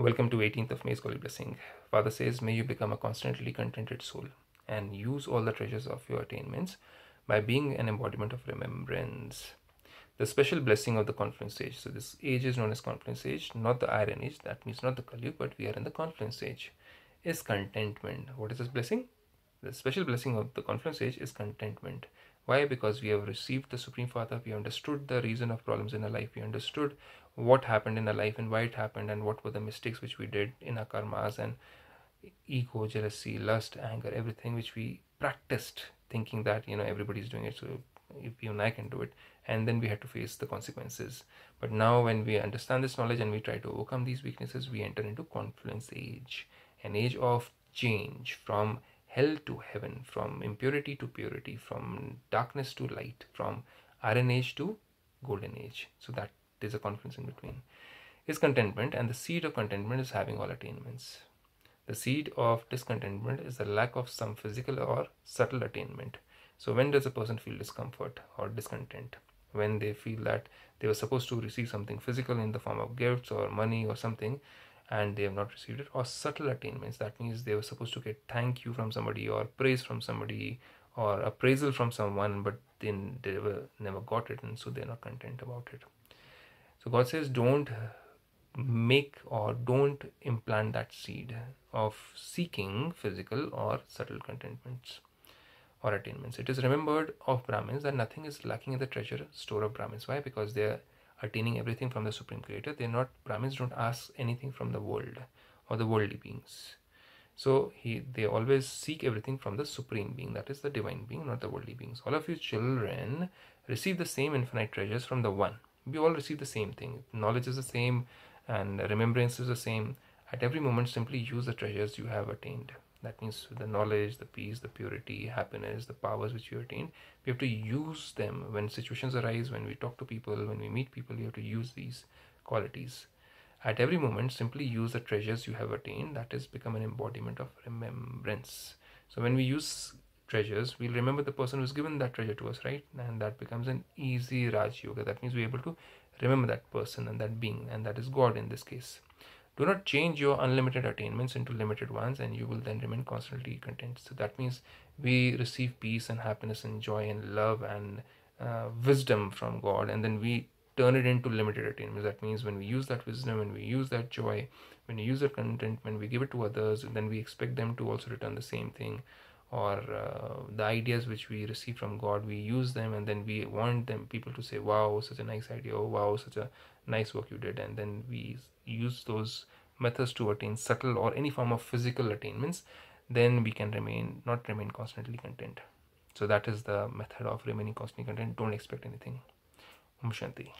Welcome to 18th of May's Holy Blessing. Father says, May you become a constantly contented soul and use all the treasures of your attainments by being an embodiment of remembrance. The special blessing of the confluence age. So, this age is known as confluence age, not the iron age. That means not the Kali but we are in the confluence age. Is contentment. What is this blessing? The special blessing of the confluence age is contentment. Why? Because we have received the Supreme Father, we understood the reason of problems in our life, we understood what happened in our life and why it happened, and what were the mistakes which we did in our karmas, and ego, jealousy, lust, anger, everything which we practiced, thinking that you know everybody's doing it, so if even I can do it, and then we had to face the consequences. But now, when we understand this knowledge and we try to overcome these weaknesses, we enter into confluence age, an age of change from hell to heaven, from impurity to purity, from darkness to light, from iron age to golden age. So that is a confluence in between. Is contentment, and the seed of contentment is having all attainments. The seed of discontentment is the lack of some physical or subtle attainment. So when does a person feel discomfort or discontent? When they feel that they were supposed to receive something physical in the form of gifts or money or something, and they have not received it or subtle attainments. That means they were supposed to get thank you from somebody or praise from somebody or appraisal from someone but then they never, never got it and so they're not content about it. So god says don't make or don't implant that seed of seeking physical or subtle contentments or attainments. It is remembered of brahmins that nothing is lacking in the treasure store of brahmins. Why? Because they're attaining everything from the supreme creator they're not brahmins don't ask anything from the world or the worldly beings. So he they always seek everything from the supreme being that is the divine being not the worldly beings. All of you children receive the same infinite treasures from the one. We all receive the same thing. Knowledge is the same and remembrance is the same. At every moment simply use the treasures you have attained that means the knowledge the peace the purity happiness the powers which you attain we have to use them. When situations arise when we talk to people when we meet people you have to use these qualities. At every moment simply use the treasures you have attained. That is become an embodiment of remembrance. So when we use treasures we'll remember the person who's given that treasure to us right? And that becomes an easy raj yoga. That means we're able to remember that person and that being and that is god in this case do not change your unlimited attainments into limited ones, and you will then remain constantly content. So that means we receive peace and happiness and joy and love and uh, wisdom from God, and then we turn it into limited attainments. That means when we use that wisdom, when we use that joy, when we use that content, when we give it to others, and then we expect them to also return the same thing or uh, the ideas which we receive from god we use them and then we want them people to say wow such a nice idea. Oh wow such a nice work you did. And then we use those methods to attain subtle or any form of physical attainments then we can remain not remain constantly content. So that is the method of remaining constantly content. Don't expect anything. Om shanti